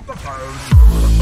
up the phone.